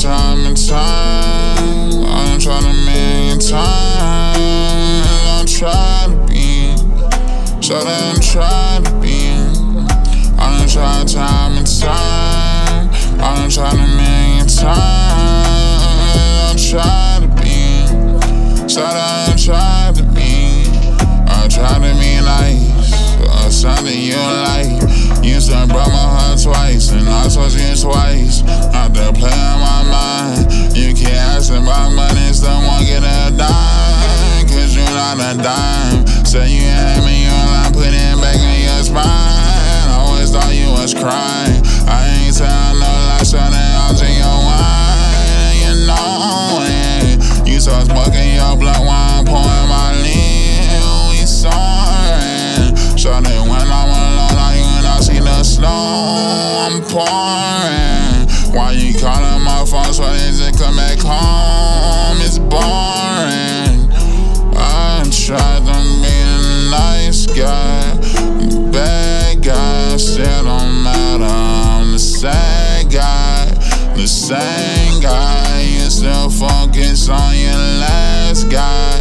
time. and time. I done tried a million times. I try to be. So I done tried to be. I done tried time and time. I done tried a million times. I try to be. So I tried to be. I tried to be nice. Something you like. You said broke my heart twice, and I told you twice. Not to play in my mind. You keep asking about money, still won't get a dime. Cause you're not a dime. Say you had me pouring. Why you calling my phone so they just come back home? It's boring. I tried to be a nice guy, bad guy, still don't matter. I'm the same guy, the same guy. You still focus on your last guy,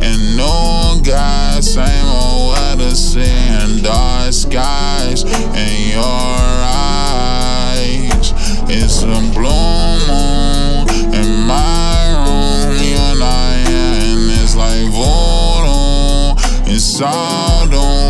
and new guy, same old weather, seeing dark skies in your. It's a blue moon in my room, you and I, and it's like voodoo. It's all doom,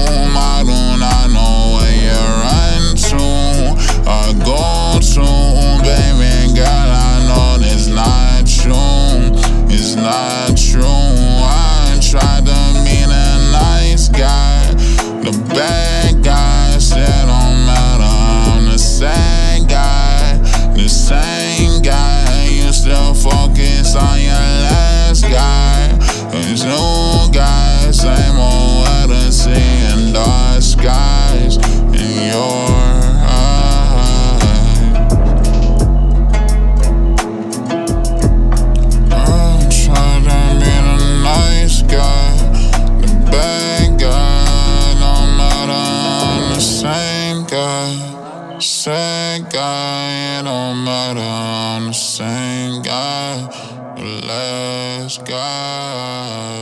still focus on your last guy. There's no guy, same old weather, seeing dark skies in your same guy, same guy, it don't matter, I'm the same guy, the last guy.